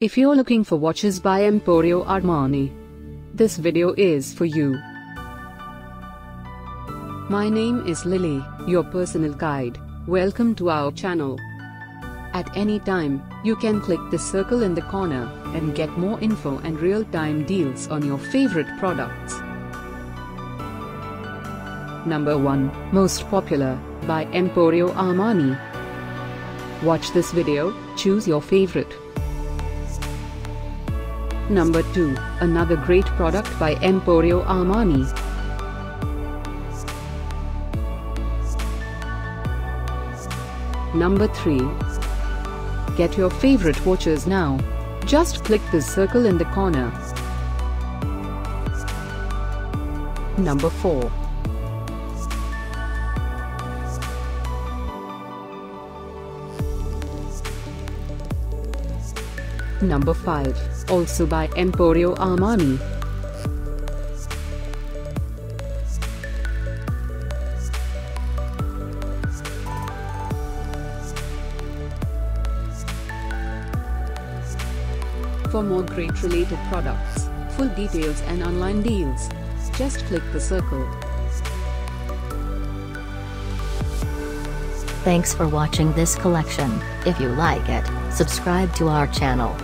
If you're looking for watches by Emporio Armani, this video is for you. My name is Lily, your personal guide. Welcome to our channel. At any time, you can click the circle in the corner and get more info and real-time deals on your favorite products. Number 1, Most Popular, by Emporio Armani. Watch this video, choose your favorite. Number 2, another great product by Emporio Armani. Number 3. Get your favorite watches now. Just click the circle in the corner. Number 4. Number 5, also by Emporio Armani. For more great related products, full details and online deals, just click the circle. Thanks for watching this collection. If you like it, subscribe to our channel.